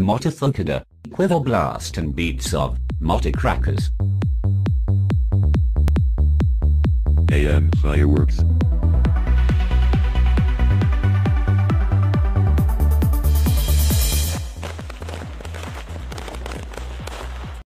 Motothukada, Quiver Blast and beats of Motor Crackers. AM Fireworks.